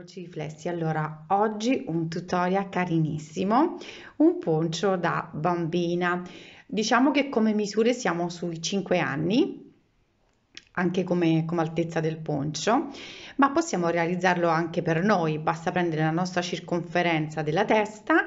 incroci riflessi. Allora oggi un tutorial carinissimo un poncio da bambina. Diciamo che come misure siamo sui 5 anni anche come, come altezza del poncio ma possiamo realizzarlo anche per noi. Basta prendere la nostra circonferenza della testa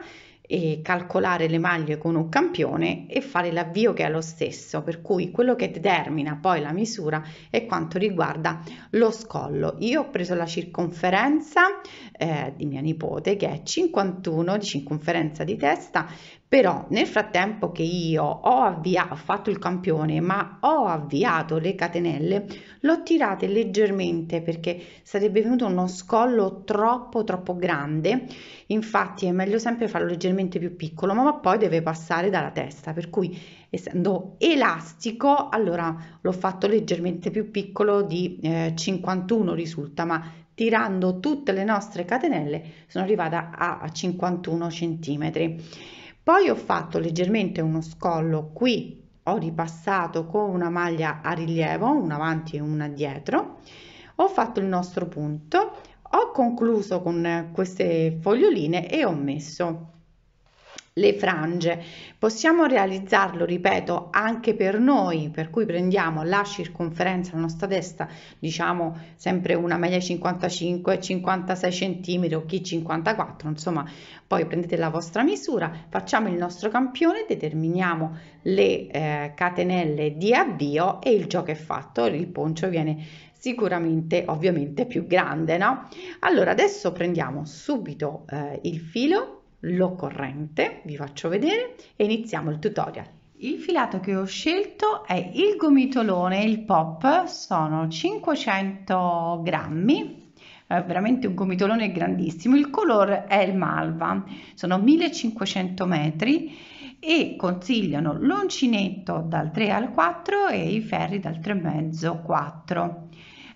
e calcolare le maglie con un campione e fare l'avvio che è lo stesso, per cui quello che determina poi la misura è quanto riguarda lo scollo. Io ho preso la circonferenza eh, di mia nipote che è 51 di circonferenza di testa però nel frattempo che io ho avviato, ho fatto il campione, ma ho avviato le catenelle, l'ho tirate leggermente perché sarebbe venuto uno scollo troppo troppo grande. Infatti è meglio sempre farlo leggermente più piccolo, ma poi deve passare dalla testa, per cui essendo elastico, allora l'ho fatto leggermente più piccolo di eh, 51 risulta, ma tirando tutte le nostre catenelle sono arrivata a 51 centimetri. Poi ho fatto leggermente uno scollo qui, ho ripassato con una maglia a rilievo, una avanti e una dietro, ho fatto il nostro punto, ho concluso con queste foglioline e ho messo le frange. Possiamo realizzarlo, ripeto, anche per noi, per cui prendiamo la circonferenza della nostra testa, diciamo sempre una media 55, 56 cm o chi 54, insomma, poi prendete la vostra misura, facciamo il nostro campione, determiniamo le eh, catenelle di avvio e il gioco è fatto, il poncio viene sicuramente ovviamente più grande, no? Allora adesso prendiamo subito eh, il filo l'occorrente, vi faccio vedere e iniziamo il tutorial. Il filato che ho scelto è il gomitolone, il pop, sono 500 grammi, è veramente un gomitolone grandissimo, il colore è il malva, sono 1500 metri e consigliano l'uncinetto dal 3 al 4 e i ferri dal 3,5 4.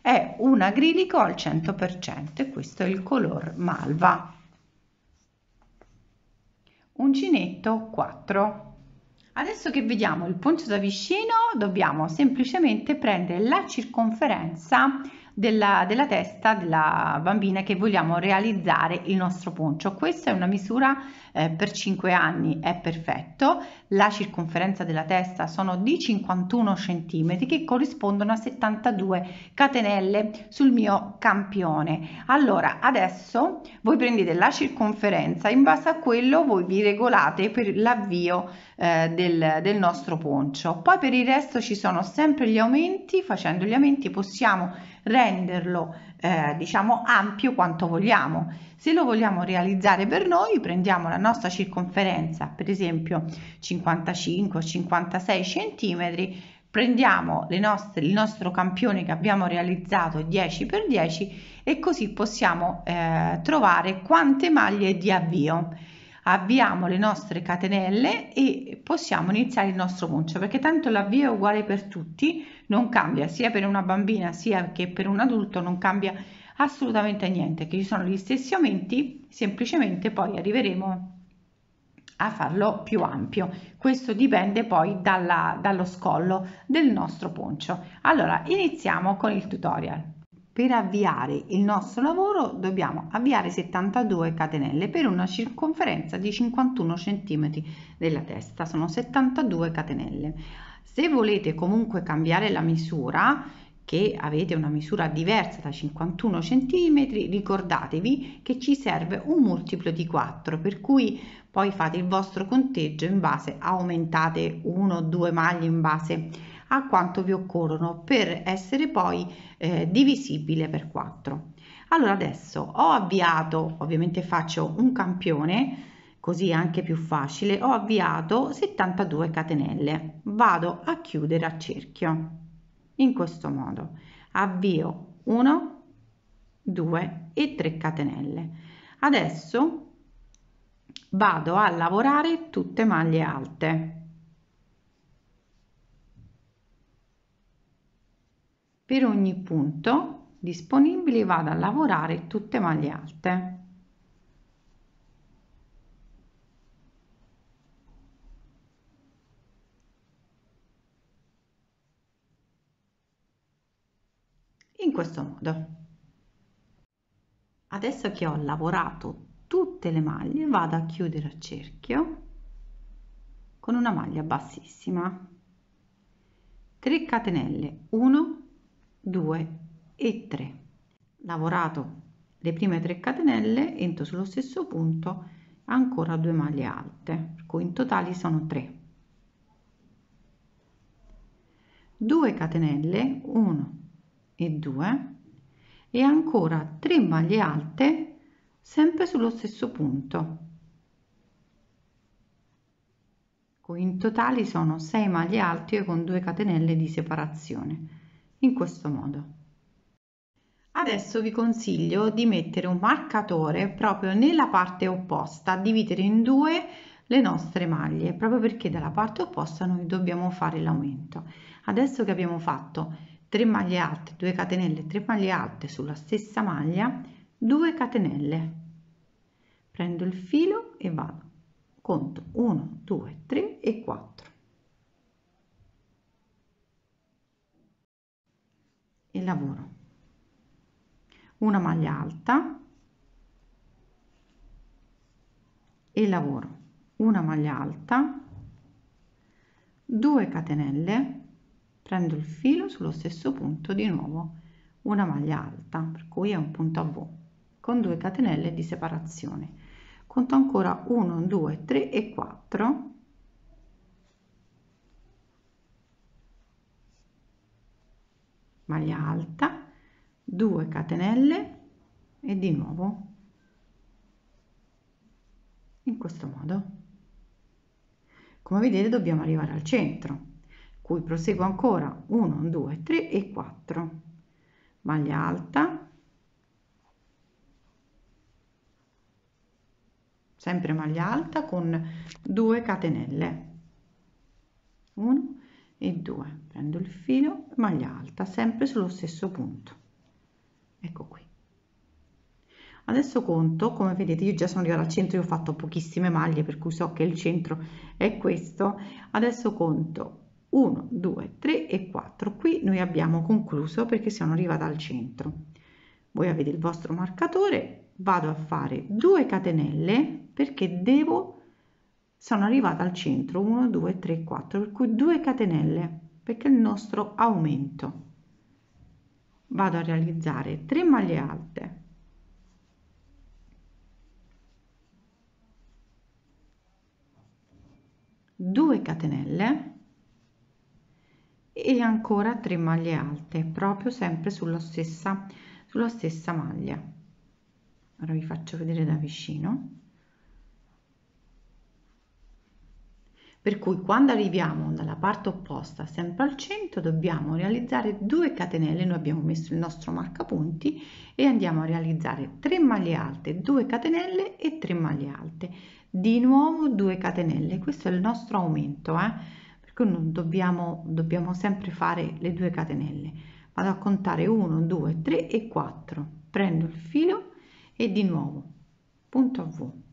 È un acrilico al 100% e questo è il color malva uncinetto 4 adesso che vediamo il poncio da vicino dobbiamo semplicemente prendere la circonferenza della, della testa della bambina che vogliamo realizzare il nostro poncio. Questa è una misura eh, per 5 anni è perfetto. La circonferenza della testa sono di 51 centimetri che corrispondono a 72 catenelle sul mio campione. Allora adesso voi prendete la circonferenza in base a quello voi vi regolate per l'avvio eh, del, del nostro poncio. Poi per il resto ci sono sempre gli aumenti. Facendo gli aumenti possiamo renderlo eh, diciamo ampio quanto vogliamo. Se lo vogliamo realizzare per noi prendiamo la nostra circonferenza per esempio 55 56 centimetri prendiamo nostre, il nostro campione che abbiamo realizzato 10 x 10 e così possiamo eh, trovare quante maglie di avvio avviamo le nostre catenelle e possiamo iniziare il nostro poncio perché tanto l'avvio è uguale per tutti non cambia sia per una bambina sia che per un adulto non cambia assolutamente niente che ci sono gli stessi aumenti semplicemente poi arriveremo a farlo più ampio. Questo dipende poi dalla, dallo scollo del nostro poncio. Allora iniziamo con il tutorial per avviare il nostro lavoro dobbiamo avviare 72 catenelle per una circonferenza di 51 cm della testa, sono 72 catenelle. Se volete comunque cambiare la misura, che avete una misura diversa da 51 cm, ricordatevi che ci serve un multiplo di 4, per cui poi fate il vostro conteggio in base, aumentate uno o due maglie in base a quanto vi occorrono per essere poi eh, divisibile per 4. Allora adesso ho avviato, ovviamente faccio un campione, così anche più facile, ho avviato 72 catenelle, vado a chiudere a cerchio, in questo modo, avvio 1, 2 e 3 catenelle. Adesso vado a lavorare tutte maglie alte Per ogni punto disponibile vado a lavorare tutte maglie alte. In questo modo. adesso che ho lavorato tutte le maglie vado a chiudere a cerchio con una maglia bassissima 3 catenelle 1 2 e 3 lavorato le prime 3 catenelle entro sullo stesso punto ancora due maglie alte per cui in totale sono 3 2 catenelle 1 e 2 e ancora 3 maglie alte sempre sullo stesso punto. In totale sono 6 maglie alte con 2 catenelle di separazione in questo modo Adesso vi consiglio di mettere un marcatore proprio nella parte opposta, dividere in due le nostre maglie, proprio perché dalla parte opposta noi dobbiamo fare l'aumento. Adesso che abbiamo fatto 3 maglie alte, 2 catenelle, 3 maglie alte sulla stessa maglia, 2 catenelle. Prendo il filo e vado. Conto 1, 2, 3 e 4. E lavoro. Una maglia alta. E lavoro. Una maglia alta. 2 catenelle. Prendo il filo sullo stesso punto di nuovo. Una maglia alta per cui è un punto a V con 2 catenelle di separazione. Conto ancora 1 2 3 e 4 maglia alta 2 catenelle e di nuovo in questo modo. Come vedete dobbiamo arrivare al centro cui proseguo ancora 1 2 3 e 4 maglia alta sempre maglia alta con 2 catenelle. 1 e 2 prendo il filo maglia alta sempre sullo stesso punto. Ecco qui. Adesso conto come vedete io già sono arrivata al centro io ho fatto pochissime maglie per cui so che il centro è questo. Adesso conto 1 2 3 e 4 qui noi abbiamo concluso perché sono arrivata al centro. Voi avete il vostro marcatore vado a fare 2 catenelle perché devo sono arrivata al centro 1 2 3 4 per cui 2 catenelle perché il nostro aumento. Vado a realizzare 3 maglie alte. Due catenelle e ancora 3 maglie alte proprio sempre sulla stessa sulla stessa maglia. Ora vi faccio vedere da vicino per cui quando arriviamo dalla parte opposta sempre al centro dobbiamo realizzare 2 catenelle noi abbiamo messo il nostro marcapunti e andiamo a realizzare 3 maglie alte 2 catenelle e 3 maglie alte. Di nuovo 2 catenelle questo è il nostro aumento eh? perché non dobbiamo dobbiamo sempre fare le 2 catenelle. Vado a contare 1 2 3 e 4 prendo il filo e di nuovo punto a v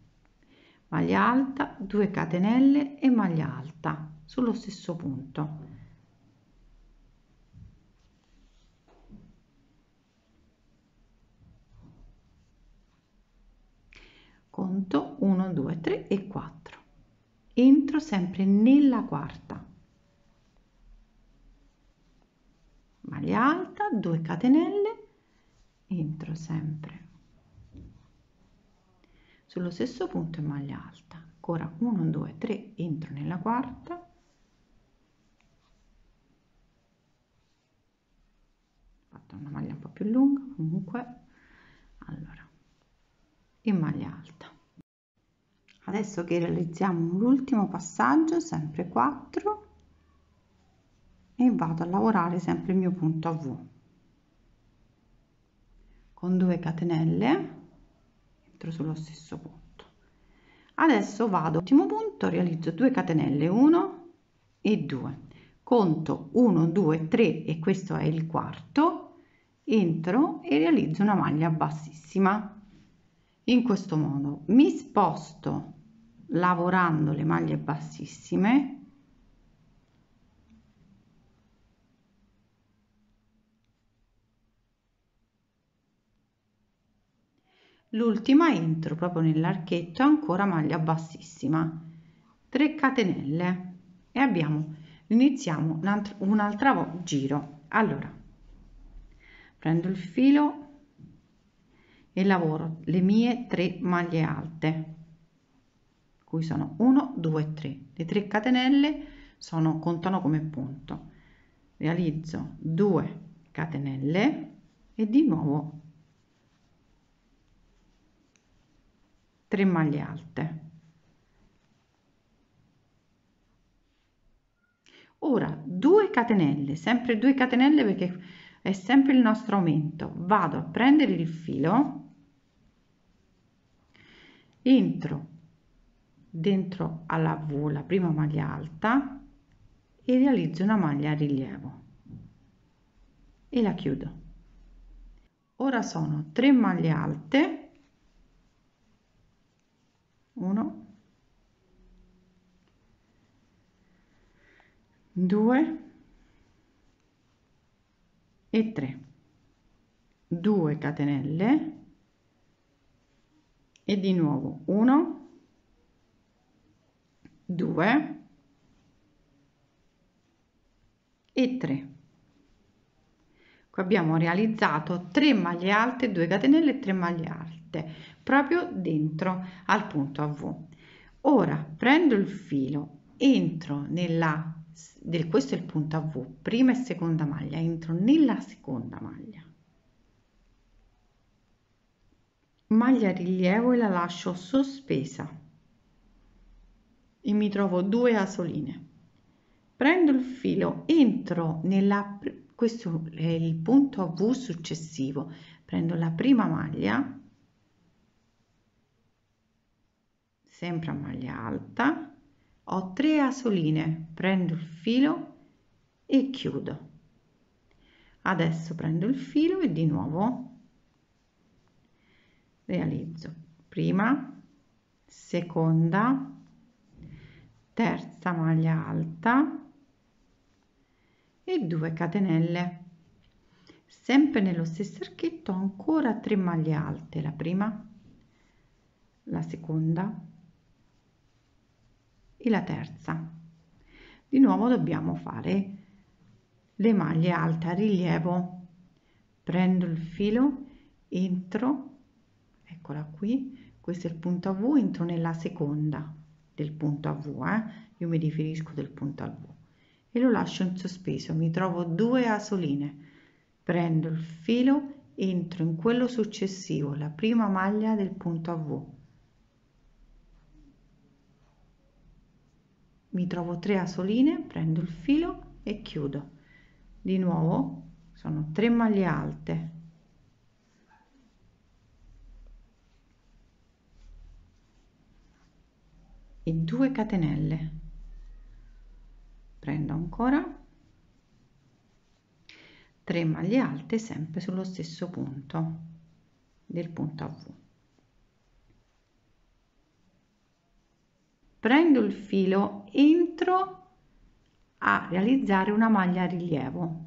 maglia alta 2 catenelle e maglia alta sullo stesso punto. Conto 1 2 3 e 4 entro sempre nella quarta. Maglia alta 2 catenelle entro sempre sullo stesso punto in maglia alta. Ancora 1 2 3 entro nella quarta. Fatto una maglia un po più lunga comunque. Allora in maglia alta. Adesso che realizziamo l'ultimo passaggio sempre 4 e vado a lavorare sempre il mio punto a V. Con 2 catenelle entro sullo stesso punto. Adesso vado ultimo punto realizzo 2 catenelle 1 e 2 conto 1 2 3 e questo è il quarto. Entro e realizzo una maglia bassissima. In questo modo mi sposto lavorando le maglie bassissime l'ultima entro proprio nell'archetto ancora maglia bassissima. 3 catenelle. E abbiamo iniziamo un'altra un giro. Allora prendo il filo e lavoro le mie 3 maglie alte cui sono 1 2 3 le 3 catenelle sono contano come punto. Realizzo 2 catenelle e di nuovo 3 maglie alte. Ora 2 catenelle sempre 2 catenelle perché è sempre il nostro aumento. Vado a prendere il filo entro dentro alla V la prima maglia alta e realizzo una maglia a rilievo. E la chiudo. Ora sono 3 maglie alte 1 2 e 3 2 catenelle. E di nuovo 1 2 e 3 qui abbiamo realizzato 3 maglie alte 2 catenelle e 3 maglie alte proprio dentro al punto a V. Ora prendo il filo entro nella del questo è il punto a V prima e seconda maglia entro nella seconda maglia. Maglia rilievo e la lascio sospesa. E mi trovo due asoline. Prendo il filo entro nella questo è il punto a V successivo. Prendo la prima maglia sempre a maglia alta ho 3 asoline prendo il filo e chiudo. Adesso prendo il filo e di nuovo realizzo. Prima seconda terza maglia alta e 2 catenelle. Sempre nello stesso archetto ancora 3 maglie alte la prima la seconda e la terza. Di nuovo dobbiamo fare le maglie alte a rilievo. Prendo il filo entro eccola qui questo è il punto a V entro nella seconda del punto a V eh? io mi riferisco del punto al V. E lo lascio in sospeso mi trovo due asoline. Prendo il filo entro in quello successivo la prima maglia del punto a V mi trovo 3 asoline prendo il filo e chiudo. Di nuovo sono 3 maglie alte. E 2 catenelle. Prendo ancora. 3 maglie alte sempre sullo stesso punto del punto a V prendo il filo entro a realizzare una maglia a rilievo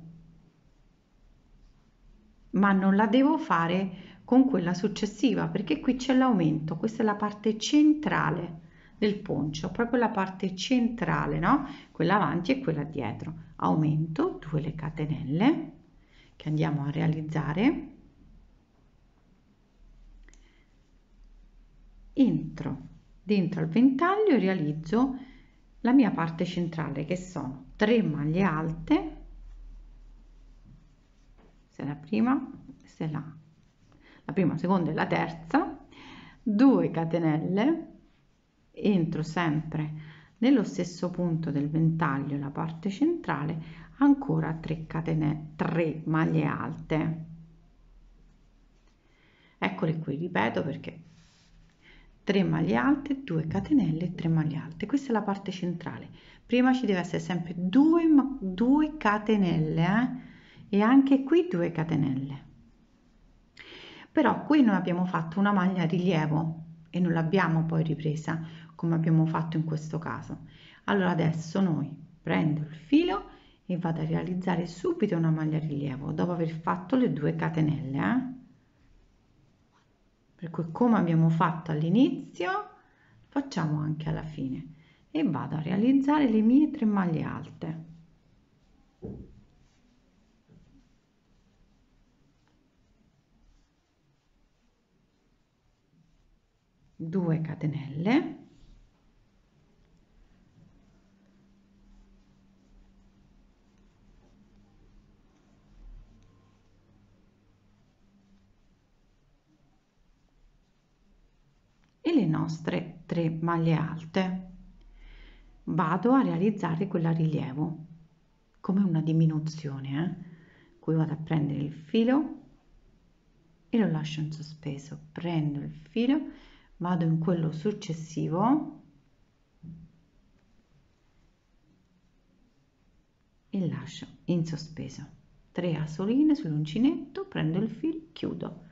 ma non la devo fare con quella successiva perché qui c'è l'aumento questa è la parte centrale del poncio proprio la parte centrale no? Quella avanti e quella dietro. Aumento 2 le catenelle che andiamo a realizzare. Entro dentro al ventaglio realizzo la mia parte centrale che sono 3 maglie alte se la prima se la, la prima seconda e la terza 2 catenelle entro sempre nello stesso punto del ventaglio la parte centrale ancora 3 catenelle 3 maglie alte. Eccole qui ripeto perché 3 maglie alte 2 catenelle 3 maglie alte questa è la parte centrale prima ci deve essere sempre 2 2 catenelle eh? e anche qui 2 catenelle però qui noi abbiamo fatto una maglia a rilievo e non l'abbiamo poi ripresa come abbiamo fatto in questo caso allora adesso noi prendo il filo e vado a realizzare subito una maglia a rilievo dopo aver fatto le 2 catenelle eh? Per cui come abbiamo fatto all'inizio facciamo anche alla fine. E vado a realizzare le mie tre maglie alte. 2 catenelle e le nostre 3 maglie alte. Vado a realizzare quella rilievo come una diminuzione eh? qui vado a prendere il filo e lo lascio in sospeso. Prendo il filo vado in quello successivo. E lascio in sospeso. 3 asoline sull'uncinetto prendo il filo chiudo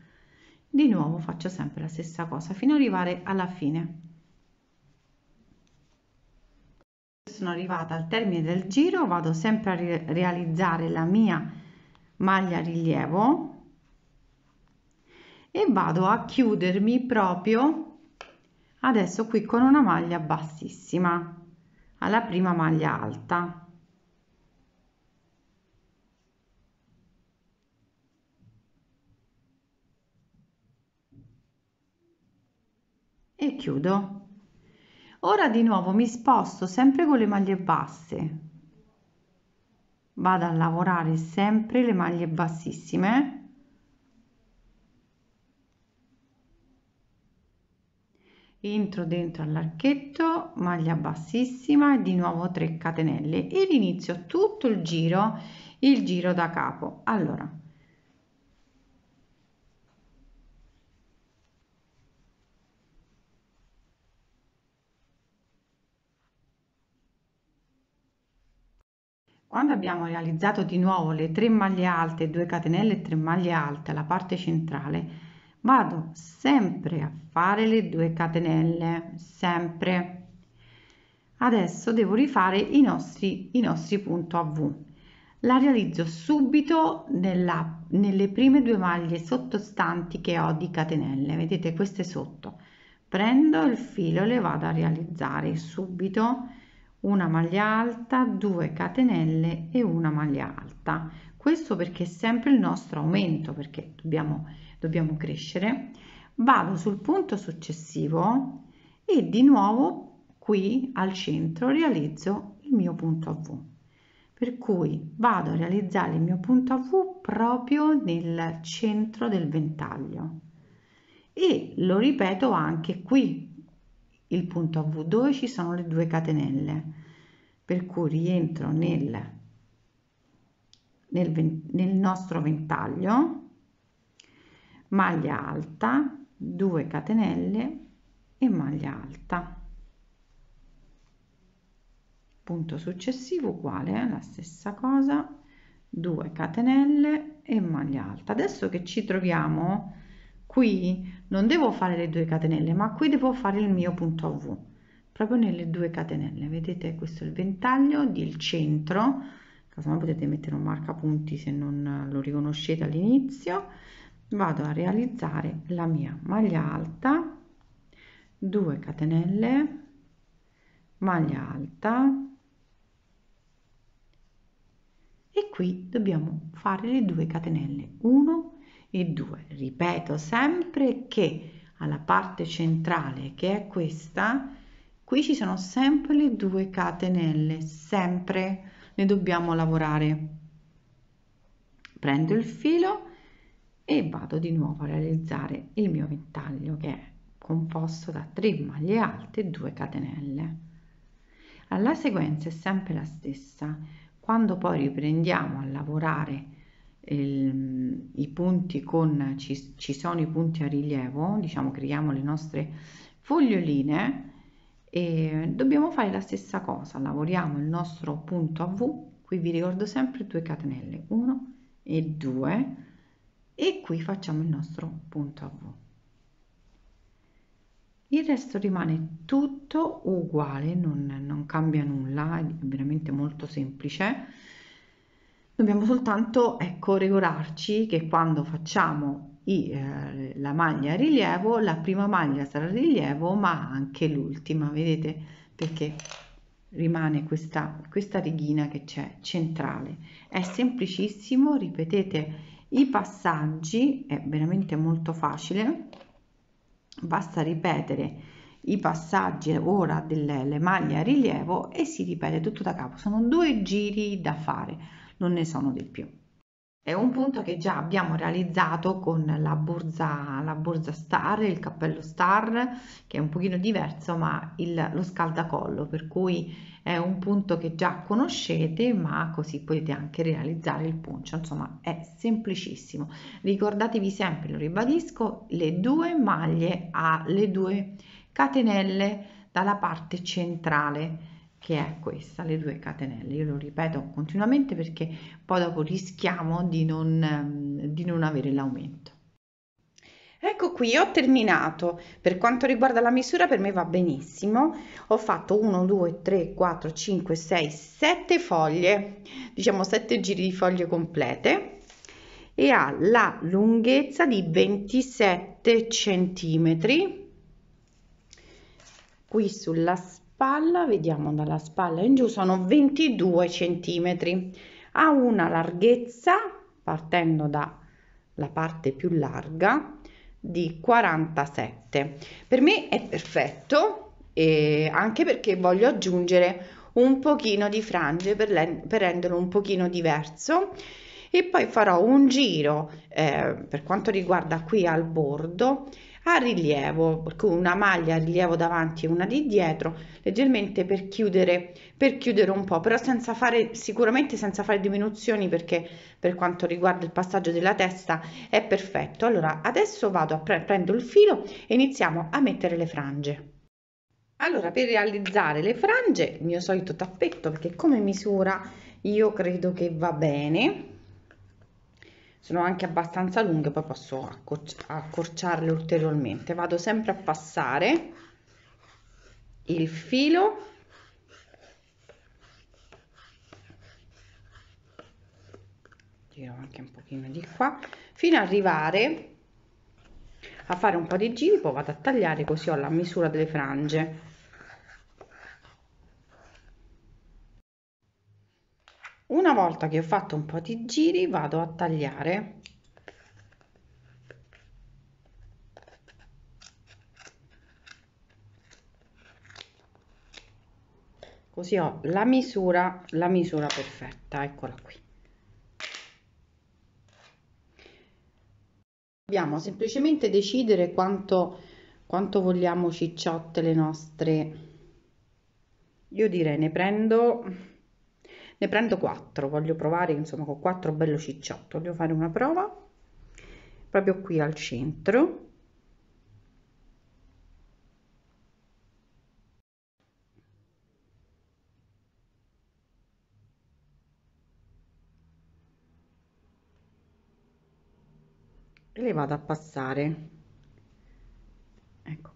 di nuovo faccio sempre la stessa cosa fino ad arrivare alla fine. Sono arrivata al termine del giro vado sempre a realizzare la mia maglia rilievo e vado a chiudermi proprio adesso qui con una maglia bassissima alla prima maglia alta e chiudo. Ora di nuovo mi sposto sempre con le maglie basse. Vado a lavorare sempre le maglie bassissime. Entro dentro all'archetto maglia bassissima e di nuovo 3 catenelle. Ed inizio tutto il giro il giro da capo. Allora quando abbiamo realizzato di nuovo le 3 maglie alte 2 catenelle e 3 maglie alte alla parte centrale vado sempre a fare le 2 catenelle sempre. Adesso devo rifare i nostri i nostri punto a v. La realizzo subito nella, nelle prime due maglie sottostanti che ho di catenelle. Vedete queste sotto. Prendo il filo e le vado a realizzare subito una maglia alta 2 catenelle e una maglia alta. Questo perché è sempre il nostro aumento perché dobbiamo dobbiamo crescere. Vado sul punto successivo e di nuovo qui al centro realizzo il mio punto V. Per cui vado a realizzare il mio punto V proprio nel centro del ventaglio. E lo ripeto anche qui il punto a V dove ci sono le due catenelle per cui rientro nel, nel, nel nostro ventaglio maglia alta 2 catenelle e maglia alta. Punto successivo uguale la stessa cosa 2 catenelle e maglia alta. Adesso che ci troviamo qui non devo fare le 2 catenelle ma qui devo fare il mio punto v. Proprio nelle 2 catenelle. Vedete questo è il ventaglio del centro. Casomai potete mettere un marcapunti se non lo riconoscete all'inizio. Vado a realizzare la mia maglia alta. 2 catenelle. Maglia alta. E qui dobbiamo fare le 2 catenelle. 1 e 2 ripeto sempre che alla parte centrale che è questa qui ci sono sempre le 2 catenelle sempre. Ne dobbiamo lavorare. Prendo il filo e vado di nuovo a realizzare il mio ventaglio che è composto da 3 maglie alte e 2 catenelle. La sequenza è sempre la stessa. Quando poi riprendiamo a lavorare il, i punti con ci, ci sono i punti a rilievo diciamo creiamo le nostre foglioline e dobbiamo fare la stessa cosa lavoriamo il nostro punto a v qui vi ricordo sempre 2 catenelle 1 e 2 e qui facciamo il nostro punto a V. Il resto rimane tutto uguale, non, non cambia nulla, è veramente molto semplice. Dobbiamo soltanto ecco, regolarci che quando facciamo i, eh, la maglia a rilievo la prima maglia sarà a rilievo ma anche l'ultima vedete? Perché rimane questa questa righina che c'è centrale. È semplicissimo ripetete i passaggi è veramente molto facile. Basta ripetere i passaggi ora delle maglie a rilievo e si ripete tutto da capo. Sono due giri da fare non ne sono di più è un punto che già abbiamo realizzato con la borsa, la borsa star, il cappello star, che è un pochino diverso, ma il, lo scaldacollo, per cui è un punto che già conoscete, ma così potete anche realizzare il puncio. Insomma, è semplicissimo. Ricordatevi sempre, lo ribadisco, le due maglie alle due catenelle dalla parte centrale che è questa, le due catenelle. Io lo ripeto continuamente perché poi dopo rischiamo di non, ehm, di non avere l'aumento. Ecco qui, ho terminato. Per quanto riguarda la misura per me va benissimo. Ho fatto 1, 2, 3, 4, 5, 6, 7 foglie, diciamo 7 giri di foglie complete e ha la lunghezza di 27 centimetri. Qui sulla spalla, vediamo dalla spalla in giù, sono 22 centimetri. Ha una larghezza, partendo dalla parte più larga, di 47. Per me è perfetto, e anche perché voglio aggiungere un pochino di frange per, per renderlo un pochino diverso e poi farò un giro eh, per quanto riguarda qui al bordo a rilievo, per una maglia a rilievo davanti e una di dietro, leggermente per chiudere, per chiudere un po', però senza fare, sicuramente senza fare diminuzioni perché per quanto riguarda il passaggio della testa è perfetto. Allora adesso vado a pre prendo il filo e iniziamo a mettere le frange. Allora per realizzare le frange, il mio solito tappetto perché come misura io credo che va bene sono anche abbastanza lunghe poi posso accorciarle ulteriormente. Vado sempre a passare il filo giro anche un pochino di qua fino ad arrivare a fare un po' di giri poi vado a tagliare così ho la misura delle frange una volta che ho fatto un po' di giri vado a tagliare. Così ho la misura la misura perfetta eccola qui. Dobbiamo semplicemente decidere quanto quanto vogliamo cicciotte le nostre. Io direi ne prendo ne prendo 4 voglio provare insomma con 4 bello cicciotto. Voglio fare una prova proprio qui al centro. E le vado a passare ecco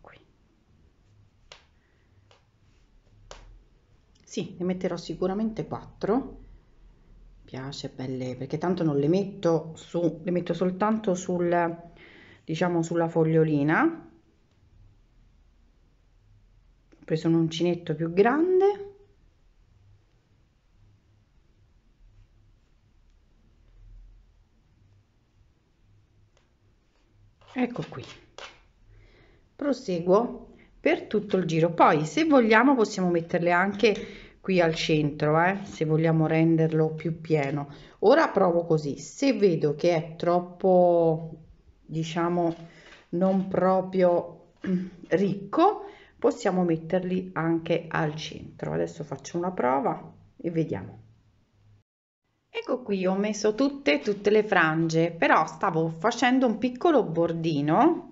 sì ne metterò sicuramente 4 piace belle perché tanto non le metto su le metto soltanto sul diciamo sulla fogliolina. Ho preso un uncinetto più grande. Ecco qui. Proseguo per tutto il giro. Poi se vogliamo possiamo metterle anche qui al centro eh, se vogliamo renderlo più pieno. Ora provo così. Se vedo che è troppo diciamo non proprio ricco possiamo metterli anche al centro. Adesso faccio una prova e vediamo. Ecco qui ho messo tutte tutte le frange però stavo facendo un piccolo bordino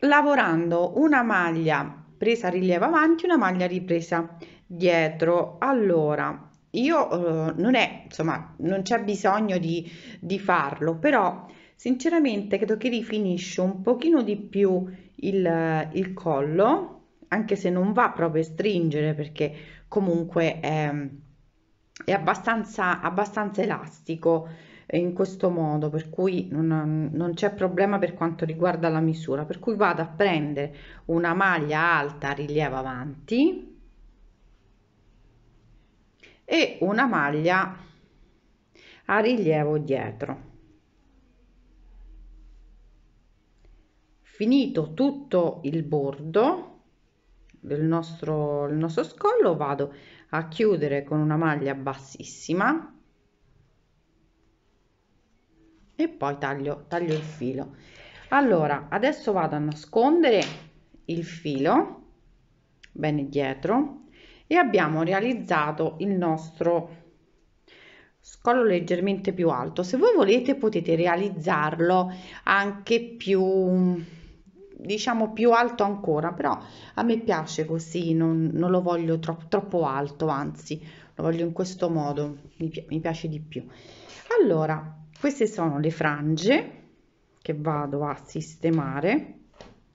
lavorando una maglia presa rilievo avanti una maglia ripresa dietro. Allora io eh, non è insomma non c'è bisogno di, di farlo però sinceramente credo che rifinisce un pochino di più il, il collo anche se non va proprio a stringere perché comunque è, è abbastanza abbastanza elastico in questo modo per cui non, non c'è problema per quanto riguarda la misura. Per cui vado a prendere una maglia alta rilievo avanti e una maglia a rilievo dietro. Finito tutto il bordo del nostro, il nostro scollo vado a chiudere con una maglia bassissima e poi taglio, taglio il filo. Allora adesso vado a nascondere il filo bene dietro e abbiamo realizzato il nostro scollo leggermente più alto. Se voi volete potete realizzarlo anche più diciamo più alto ancora però a me piace così non, non lo voglio tro troppo alto anzi lo voglio in questo modo mi, pi mi piace di più. Allora queste sono le frange che vado a sistemare.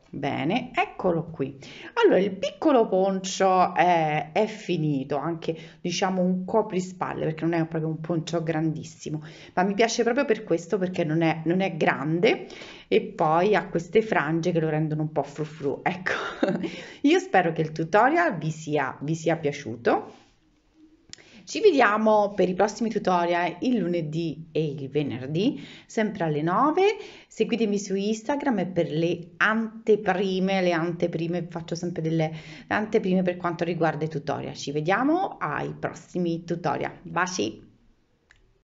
Bene eccolo qui. Allora il piccolo poncio è, è finito anche diciamo un coprispalle perché non è proprio un poncio grandissimo. Ma mi piace proprio per questo perché non è, non è grande e poi ha queste frange che lo rendono un po' frufru. Ecco io spero che il tutorial vi sia, vi sia piaciuto ci vediamo per i prossimi tutorial il lunedì e il venerdì, sempre alle 9. Seguitemi su Instagram per le anteprime, le anteprime, faccio sempre delle anteprime per quanto riguarda i tutorial. Ci vediamo ai prossimi tutorial. Baci!